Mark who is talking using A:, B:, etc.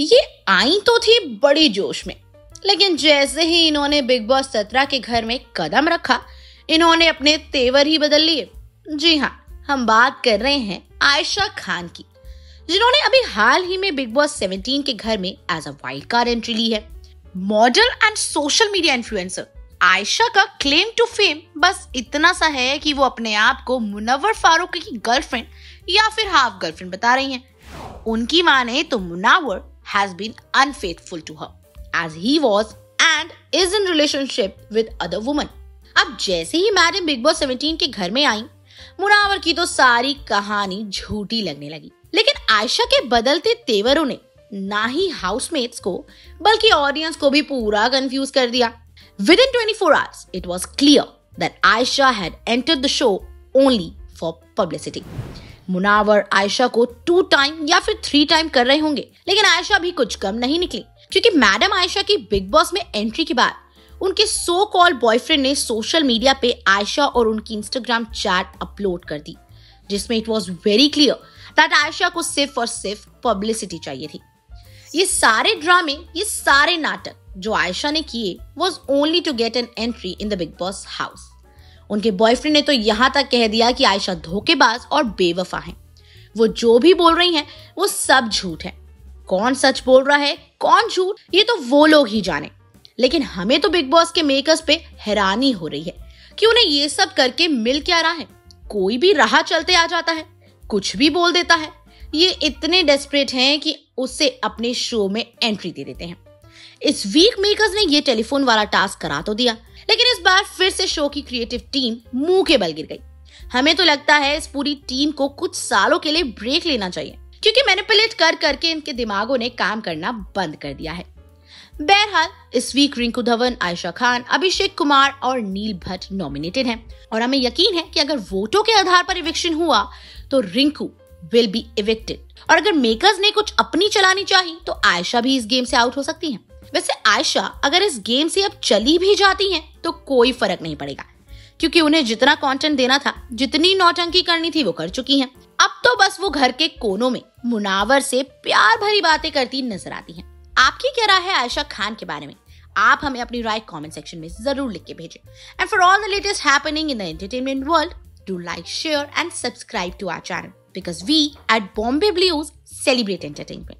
A: ये आई तो थी बड़ी जोश में, लेकिन जैसे ही इन्होंने बिग बॉस सत्रह के घर में कदम रखा, इन्होंने अपने तेवर ही बदल लिए जी हाँ हम बात कर रहे हैं आयशा खान की, जिन्होंने अभी हाल ही में बिग बॉस 17 के घर में as a wild card entry ली है model and social media influencer Ayesha का क्लेम टू फेम बस इतना सा है कि वो अपने आप को मुनव्वर फारूक की गर्लफ्रेंड या फिर हाफ़ गर्लफ्रेंड बता रही हैं। उनकी माने तो Munawar has been unfaithful to her as he was and is in relationship with other woman अब जैसे ही मैडम बिग बॉस 17 के घर में आई, मुनावर की तो सारी कहानी झूठी लगने लगी। लेकिन आयशा के बदलते तेवरों ने ना ही हाउसमेट्स को, बल्कि ऑडियंस को भी पूरा कंफ्यूज कर दिया। Within 24 hours it was clear that Ayesha had entered the show only for publicity Munawar Ayesha को टू टाइम या फिर थ्री टाइम कर रहे होंगे, लेकिन आयशा भी कुछ कम नहीं निकली, क्योंकि मैडम आयशा की बिग बॉस में एंट्री के बाद उनके सो कॉल बॉयफ्रेंड ने सोशल मीडिया पे आयशा और उनकी इंस्टाग्राम चैट अपलोड कर दी, जिसमें it was very clear that Ayesha को सिर्फ़ और सिर्फ़ पब्लिसिटी चाहिए थी। ये सारे ड्रामे ये सारे नाटक जो आयशा ने किए was only to get an entry in the Bigg Boss house उनके बॉयफ्रेंड ने तो यहाँ तक कह दिया कि आयशा धोखेबाज और बेवफा है। वो जो भी बोल रही हैं, वो सब झूठ है। कौन सच बोल रहा है, कौन झूठ, ये तो वो लोग ही जाने। लेकिन हमें तो बिग बॉस के मेकर्स पे हैरानी हो रही है कि उन्हें ये सब करके मिल क्या रहा है। कोई भी राह चलते आ जाता है, कुछ भी बोल देता है। ये इतने डेस्परेट हैं कि उससे अपने शो में एंट्री दे देते हैं। इस वीक मेकर्स ने ये टेलीफोन वाला टास्क करा तो दिया। लेकिन इस बार फिर से शो की क्रिएटिव टीम मुँह के बल गिर गई। हमें तो लगता है इस पूरी टीम को कुछ सालों के लिए ब्रेक लेना चाहिए, क्योंकि मैनिपुलेट कर, करके इनके दिमागों ने काम करना बंद कर दिया है। बहरहाल, इस वीक रिंकू धवन, आयशा खान, अभिषेक कुमार और नील भट्ट नॉमिनेटेड हैं। और हमें यकीन है कि अगर वोटों के आधार पर इविक्शन हुआ तो रिंकू विल बी इविक्टेड और अगर मेकर्स ने कुछ अपनी चलानी चाहिए तो आयशा भी इस गेम से आउट हो सकती हैं। वैसे आयशा, अगर इस गेम से अब चली भी जाती हैं तो कोई फ़र्क नहीं पड़ेगा। क्योंकि उन्हें जितना कंटेंट देना था, जितनी नौटंकी करनी थी, वो कर चुकी हैं। अब तो बस वो घर के कोनों में मुनावर से प्यार भरी बातें करती नज़र आती हैं। आपकी क्या राय है आयशा खान के बारे में? आप हमें अपनी राय कमेंट सेक्शन में ज़रूर लिख के भेजें। And for all the latest happening in the entertainment world do like share and subscribe to our channel because we at Bombay blues celebrate entertainment.